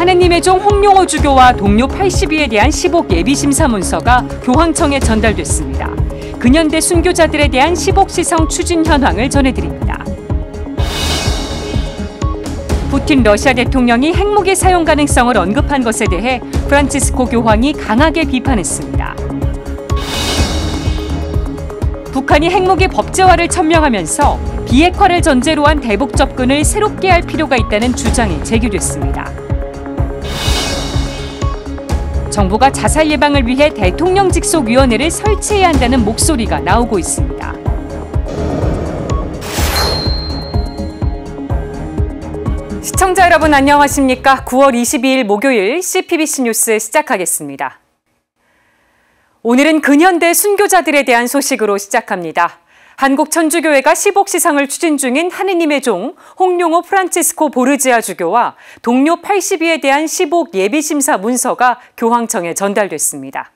하느님의 종 홍용호 주교와 동료 80위에 대한 10억 예비 심사 문서가 교황청에 전달됐습니다. 근현대 순교자들에 대한 10억 시성 추진 현황을 전해드립니다. 푸틴 러시아 대통령이 핵무기 사용 가능성을 언급한 것에 대해 프란치스코 교황이 강하게 비판했습니다. 북한이 핵무기 법제화를 천명하면서 비핵화를 전제로 한 대북 접근을 새롭게 할 필요가 있다는 주장이 제기됐습니다. 정부가 자살 예방을 위해 대통령 직속 위원회를 설치해야 한다는 목소리가 나오고 있습니다. 시청자 여러분 안녕하십니까? 9월 22일 목요일 CPBC 뉴스 시작하겠습니다. 오늘은 근현대 순교자들에 대한 소식으로 시작합니다. 한국 천주교회가 10억 시상을 추진 중인 하느님의 종 홍용호 프란치스코 보르지아 주교와 동료 80위에 대한 10억 예비 심사 문서가 교황청에 전달됐습니다.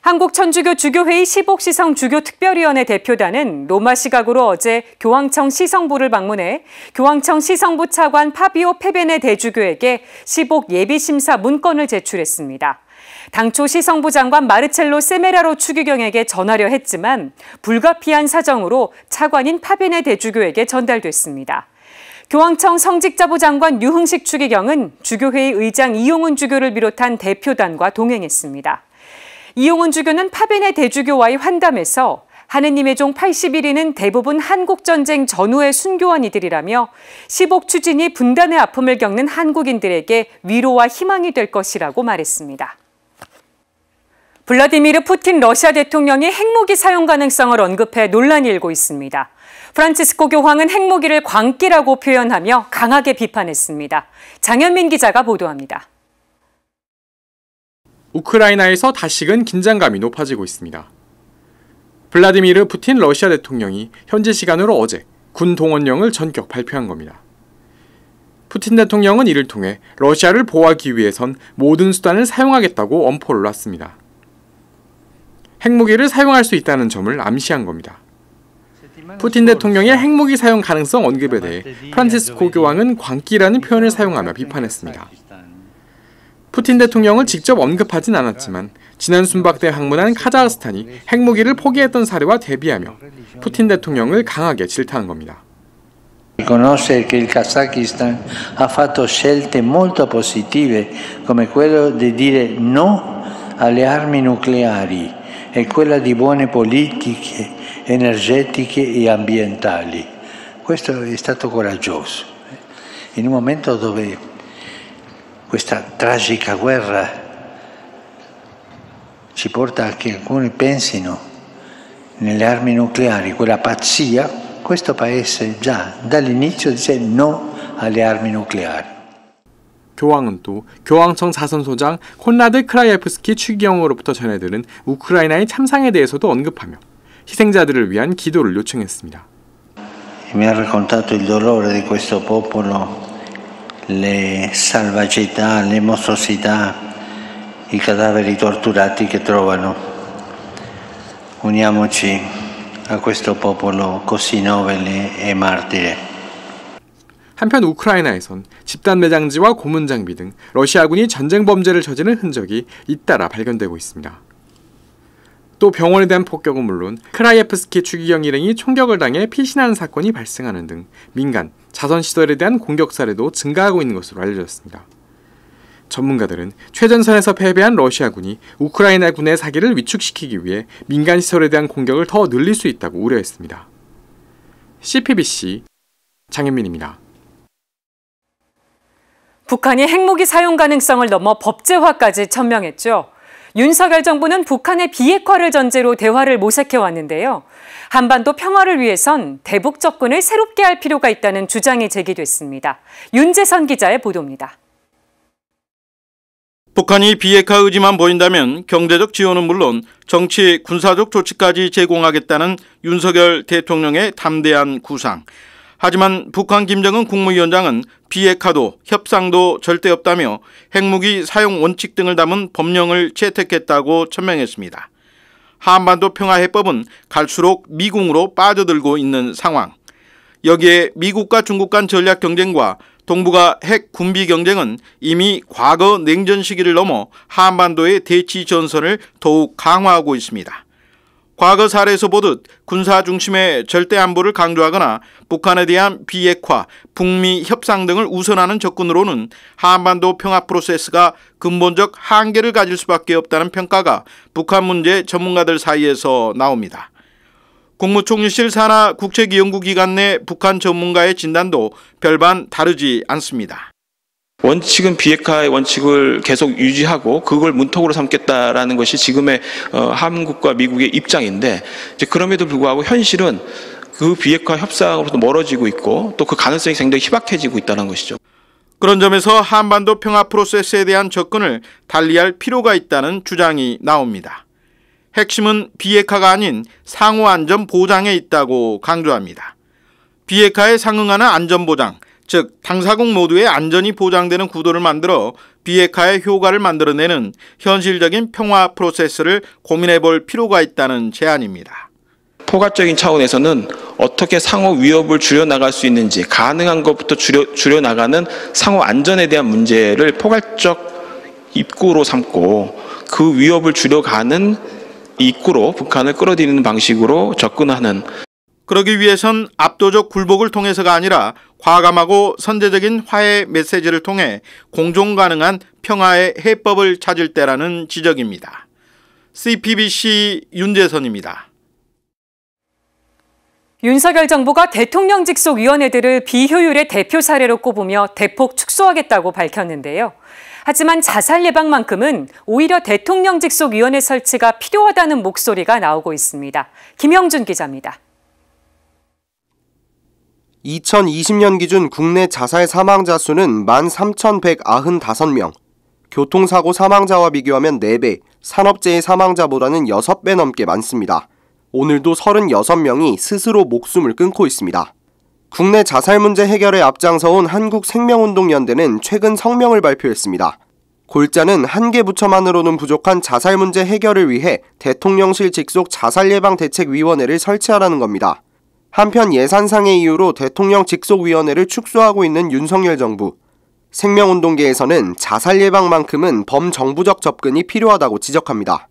한국 천주교 주교회의 10억 시성 주교 특별위원회 대표단은 로마 시각으로 어제 교황청 시성부를 방문해 교황청 시성부 차관 파비오 페베네 대주교에게 10억 예비 심사 문건을 제출했습니다. 당초 시성부 장관 마르첼로 세메라로 추기경에게 전하려 했지만 불가피한 사정으로 차관인 파베네 대주교에게 전달됐습니다. 교황청 성직자부 장관 유흥식 추기경은 주교회의 의장 이용훈 주교를 비롯한 대표단과 동행했습니다. 이용훈 주교는 파베네 대주교와의 환담에서 하느님의 종 81인은 대부분 한국전쟁 전후의 순교한 이들이라며 10억 추진이 분단의 아픔을 겪는 한국인들에게 위로와 희망이 될 것이라고 말했습니다. 블라디미르 푸틴 러시아 대통령이 핵무기 사용 가능성을 언급해 논란이 일고 있습니다. 프란치스코 교황은 핵무기를 광기라고 표현하며 강하게 비판했습니다. 장현민 기자가 보도합니다. 우크라이나에서 다시금 긴장감이 높아지고 있습니다. 블라디미르 푸틴 러시아 대통령이 현지 시간으로 어제 군 동원령을 전격 발표한 겁니다. 푸틴 대통령은 이를 통해 러시아를 보호하기 위해선 모든 수단을 사용하겠다고 엄포를 놨습니다. 핵무기를 사용할 수 있다는 점을 암시한 겁니다. 푸틴 대통령의 핵무기 사용 가능성 언급에 대해 프란치스코 교황은 광기라는 표현을 사용하며 비판했습니다. 푸틴 대통령을 직접 언급하진 않았지만 지난 때 방문한 카자흐스탄이 핵무기를 포기했던 사례와 대비하며 푸틴 대통령을 강하게 질타한 겁니다. Riconoscere che il Kazakistan ha fatto scelte molto positive come quello di dire no alle armi nucleari è quella di buone politiche energetiche e ambientali. Questo è stato coraggioso. In un momento dove questa tragica guerra ci porta a che alcuni pensino nelle armi nucleari, quella pazzia, questo paese già dall'inizio dice no alle armi nucleari. 교황은 또 교황청 자선소장 콘라드 크라이에프스키 추기경으로부터 전해들은 우크라이나의 참상에 대해서도 언급하며 희생자들을 위한 기도를 요청했습니다. Mi ha raccontato il dolore di questo popolo, le salvagità, le mostruosità, i cadaveri torturati che trovano. Uniamoci a questo popolo così nobile e martire. 한편 우크라이나에선 집단 매장지와 고문 장비 등 러시아군이 전쟁 범죄를 저지른 흔적이 잇따라 발견되고 있습니다. 또 병원에 대한 폭격은 물론 크라이에프스키 추기경 일행이 총격을 당해 피신하는 사건이 발생하는 등 민간, 자선시설에 대한 공격 사례도 증가하고 있는 것으로 알려졌습니다. 전문가들은 최전선에서 패배한 러시아군이 우크라이나 군의 사기를 위축시키기 위해 민간 시설에 대한 공격을 더 늘릴 수 있다고 우려했습니다. CPBC 장현민입니다. 북한이 핵무기 사용 가능성을 넘어 법제화까지 천명했죠. 윤석열 정부는 북한의 비핵화를 전제로 대화를 모색해 왔는데요. 한반도 평화를 위해선 대북 접근을 새롭게 할 필요가 있다는 주장이 제기됐습니다. 윤재선 기자의 보도입니다. 북한이 비핵화 의지만 보인다면 경제적 지원은 물론 정치, 군사적 조치까지 제공하겠다는 윤석열 대통령의 담대한 구상. 하지만 북한 김정은 국무위원장은 비핵화도 협상도 절대 없다며 핵무기 사용 원칙 등을 담은 법령을 채택했다고 천명했습니다. 한반도 평화 해법은 갈수록 미궁으로 빠져들고 있는 상황. 여기에 미국과 중국 간 전략 경쟁과 동북아 핵 군비 경쟁은 이미 과거 냉전 시기를 넘어 한반도의 대치 전선을 더욱 강화하고 있습니다. 과거 사례에서 보듯 군사 중심의 절대 안보를 강조하거나 북한에 대한 비핵화, 북미 협상 등을 우선하는 접근으로는 한반도 평화 프로세스가 근본적 한계를 가질 수밖에 없다는 평가가 북한 문제 전문가들 사이에서 나옵니다. 국무총리실 산하 국책연구기관 내 북한 전문가의 진단도 별반 다르지 않습니다. 원칙은 비핵화의 원칙을 계속 유지하고 그걸 문턱으로 삼겠다라는 것이 지금의 어, 한국과 미국의 입장인데 그럼에도 불구하고 현실은 그 비핵화 협상으로부터 멀어지고 있고 또 그 가능성이 굉장히 희박해지고 있다는 것이죠. 그런 점에서 한반도 평화 프로세스에 대한 접근을 달리할 필요가 있다는 주장이 나옵니다. 핵심은 비핵화가 아닌 상호 안전 보장에 있다고 강조합니다. 비핵화에 상응하는 안전 보장, 즉 당사국 모두의 안전이 보장되는 구도를 만들어 비핵화의 효과를 만들어내는 현실적인 평화 프로세스를 고민해 볼 필요가 있다는 제안입니다. 포괄적인 차원에서는 어떻게 상호 위협을 줄여나갈 수 있는지 가능한 것부터 줄여, 줄여나가는 상호 안전에 대한 문제를 포괄적 입구로 삼고 그 위협을 줄여가는 입구로 북한을 끌어들이는 방식으로 접근하는 그러기 위해선 압도적 굴복을 통해서가 아니라 과감하고 선제적인 화해 메시지를 통해 공존 가능한 평화의 해법을 찾을 때라는 지적입니다. CPBC 윤재선입니다. 윤석열 정부가 대통령 직속 위원회들을 비효율의 대표 사례로 꼽으며 대폭 축소하겠다고 밝혔는데요. 하지만 자살 예방만큼은 오히려 대통령 직속 위원회 설치가 필요하다는 목소리가 나오고 있습니다. 김영준 기자입니다. 2020년 기준 국내 자살 사망자 수는 13,195명, 교통사고 사망자와 비교하면 4배, 산업재해 사망자보다는 6배 넘게 많습니다. 오늘도 36명이 스스로 목숨을 끊고 있습니다. 국내 자살 문제 해결에 앞장서온 한국생명운동연대는 최근 성명을 발표했습니다. 골자는 한 개 부처만으로는 부족한 자살 문제 해결을 위해 대통령실 직속 자살예방대책위원회를 설치하라는 겁니다. 한편 예산상의 이유로 대통령 직속위원회를 축소하고 있는 윤석열 정부. 생명운동계에서는 자살 예방만큼은 범정부적 접근이 필요하다고 지적합니다.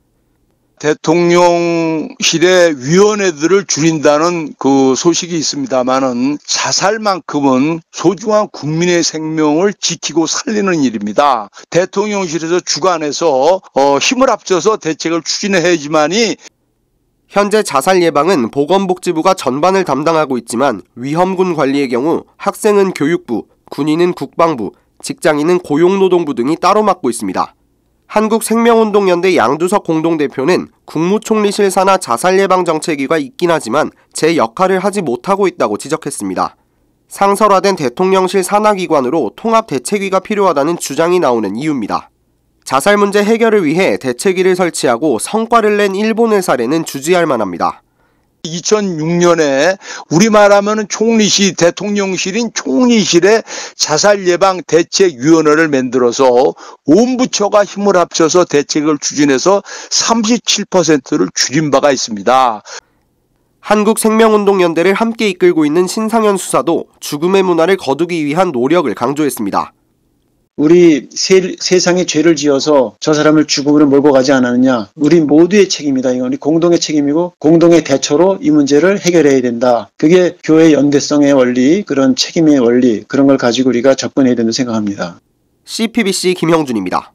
대통령실의 위원회들을 줄인다는 그 소식이 있습니다만은 자살만큼은 소중한 국민의 생명을 지키고 살리는 일입니다. 대통령실에서 주관해서 어, 힘을 합쳐서 대책을 추진해야지만이 현재 자살 예방은 보건복지부가 전반을 담당하고 있지만 위험군 관리의 경우 학생은 교육부, 군인은 국방부, 직장인은 고용노동부 등이 따로 맡고 있습니다. 한국생명운동연대 양두석 공동대표는 국무총리실 산하 자살예방정책위가 있긴 하지만 제 역할을 하지 못하고 있다고 지적했습니다. 상설화된 대통령실 산하기관으로 통합대책위가 필요하다는 주장이 나오는 이유입니다. 자살 문제 해결을 위해 대책위를 설치하고 성과를 낸 일본의 사례는 주지할 만합니다. 2006년에 우리말하면 총리실 대통령실인 총리실의 자살 예방 대책 위원회를 만들어서 온 부처가 힘을 합쳐서 대책을 추진해서 37%를 줄인 바가 있습니다. 한국생명운동연대를 함께 이끌고 있는 신상현 수사도 죽음의 문화를 거두기 위한 노력을 강조했습니다. 우리 세, 세상에 죄를 지어서 저 사람을 죽음으로 몰고 가지 않았느냐. 우리 모두의 책임이다. 이건 우리 공동의 책임이고 공동의 대처로 이 문제를 해결해야 된다. 그게 교회 연대성의 원리, 그런 책임의 원리, 그런 걸 가지고 우리가 접근해야 된다고 생각합니다. CPBC 김형준입니다.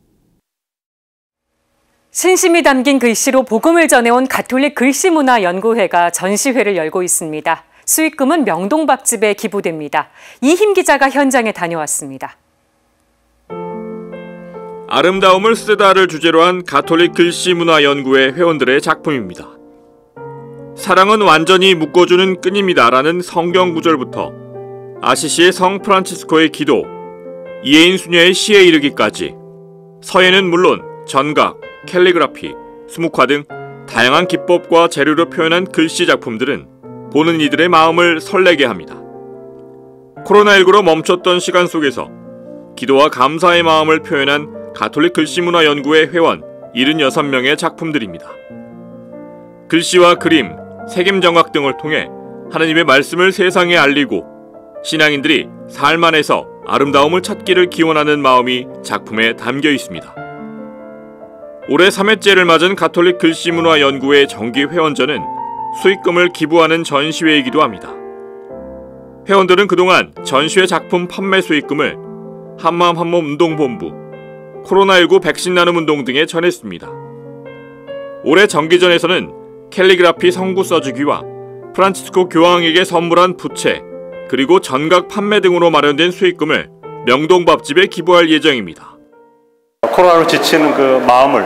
신심이 담긴 글씨로 복음을 전해온 가톨릭 글씨문화연구회가 전시회를 열고 있습니다. 수익금은 명동밥집에 기부됩니다. 이힘 기자가 현장에 다녀왔습니다. 아름다움을 쓰다를 주제로 한 가톨릭 글씨 문화 연구회 회원들의 작품입니다. 사랑은 완전히 묶어주는 끈입니다라는 성경 구절부터 아시시의 성 프란치스코의 기도, 이혜인 수녀의 시에 이르기까지 서예는 물론 전각, 캘리그라피, 수묵화 등 다양한 기법과 재료로 표현한 글씨 작품들은 보는 이들의 마음을 설레게 합니다. 코로나19로 멈췄던 시간 속에서 기도와 감사의 마음을 표현한 가톨릭 글씨문화연구회 회원 76명의 작품들입니다. 글씨와 그림, 색임 정각 등을 통해 하나님의 말씀을 세상에 알리고 신앙인들이 삶 안에서 아름다움을 찾기를 기원하는 마음이 작품에 담겨 있습니다. 올해 3회째를 맞은 가톨릭 글씨문화 연구회 정기 회원전은 수익금을 기부하는 전시회이기도 합니다. 회원들은 그동안 전시회 작품 판매 수익금을 한마음 한몸 운동본부, 코로나19 백신 나눔 운동 등에 전했습니다. 올해 정기전에서는 캘리그라피 성구 써주기와 프란치스코 교황에게 선물한 부채, 그리고 전각 판매 등으로 마련된 수익금을 명동밥집에 기부할 예정입니다. 코로나로 지치는 그 마음을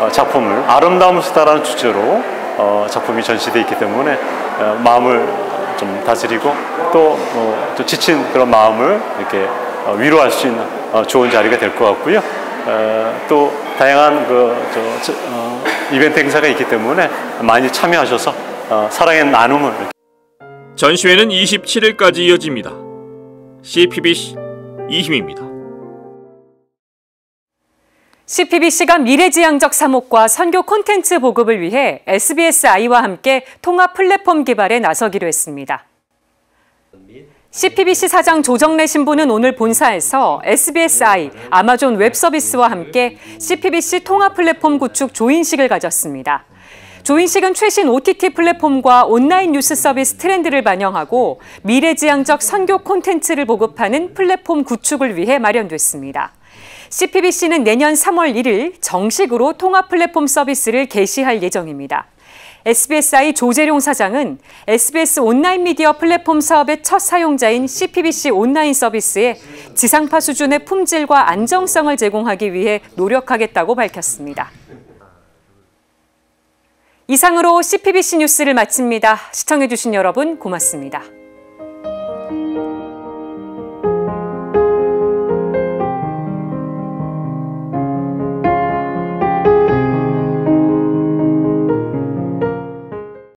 어, 작품을 아름다움을 쓰다라는 주제로 어, 작품이 전시되어 있기 때문에 어, 마음을 좀 다스리고 또, 또 지친 그런 마음을 이렇게 위로할 수 있는 좋은 자리가 될 것 같고요. 또 다양한 그 저, 어, 이벤트 행사가 있기 때문에 많이 참여하셔서 어, 사랑의 나눔을 전시회는 27일까지 이어집니다. CPBC 이힘입니다. CPBC가 미래지향적 사목과 선교 콘텐츠 보급을 위해 SBSI와 함께 통합 플랫폼 개발에 나서기로 했습니다. CPBC 사장 조정래 신부는 오늘 본사에서 SBSI, 아마존 웹 서비스와 함께 CPBC 통합 플랫폼 구축 조인식을 가졌습니다. 조인식은 최신 OTT 플랫폼과 온라인 뉴스 서비스 트렌드를 반영하고 미래지향적 선교 콘텐츠를 보급하는 플랫폼 구축을 위해 마련됐습니다. CPBC는 내년 3월 1일 정식으로 통합 플랫폼 서비스를 개시할 예정입니다. SBSI 조재룡 사장은 SBS 온라인 미디어 플랫폼 사업의 첫 사용자인 CPBC 온라인 서비스에 지상파 수준의 품질과 안정성을 제공하기 위해 노력하겠다고 밝혔습니다. 이상으로 CPBC 뉴스를 마칩니다. 시청해주신 여러분 고맙습니다.